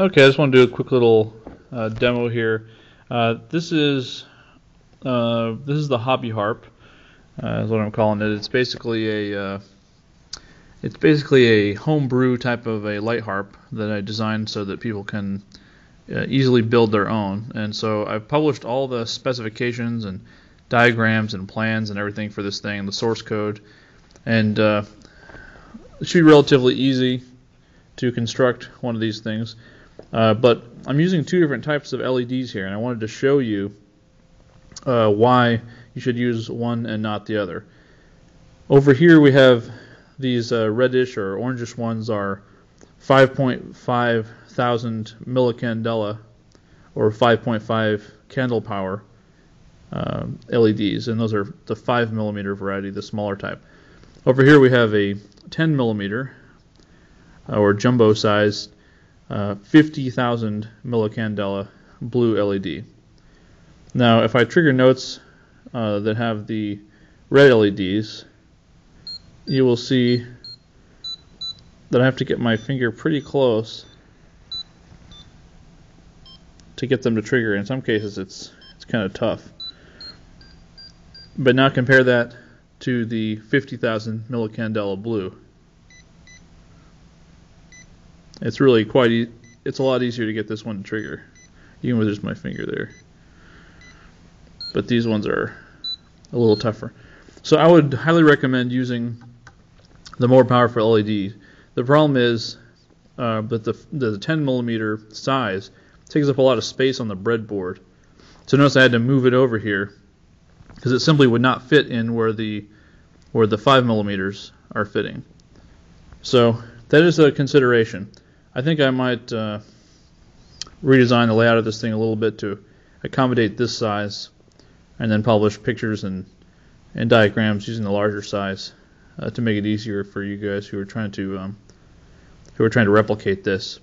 Okay, I just want to do a quick little uh, demo here. Uh, this is uh, this is the hobby harp, uh, is what I'm calling it. It's basically a uh, it's basically a homebrew type of a light harp that I designed so that people can uh, easily build their own. And so I've published all the specifications and diagrams and plans and everything for this thing, the source code, and it should be relatively easy to construct one of these things. Uh, but I'm using two different types of LEDs here, and I wanted to show you uh, why you should use one and not the other. Over here we have these uh, reddish or orangish ones are 5.5 thousand millicandela or 5.5 candle power um, LEDs, and those are the 5 millimeter variety, the smaller type. Over here we have a 10 millimeter uh, or jumbo size uh, 50,000 millicandela blue LED. Now, if I trigger notes uh, that have the red LEDs, you will see that I have to get my finger pretty close to get them to trigger. In some cases, it's it's kind of tough. But now compare that to the 50,000 millicandela blue. It's really quite e it's a lot easier to get this one to trigger, even with just my finger there. But these ones are a little tougher. So I would highly recommend using the more powerful LED. The problem is uh, that the, the 10 millimeter size takes up a lot of space on the breadboard. So notice I had to move it over here because it simply would not fit in where the where the 5 millimeters are fitting. So that is a consideration. I think I might uh, redesign the layout of this thing a little bit to accommodate this size and then publish pictures and, and diagrams using the larger size uh, to make it easier for you guys who are trying to um, who are trying to replicate this.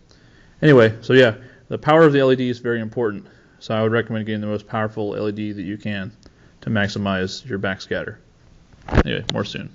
Anyway, so yeah, the power of the LED is very important. So I would recommend getting the most powerful LED that you can to maximize your backscatter. Anyway, more soon.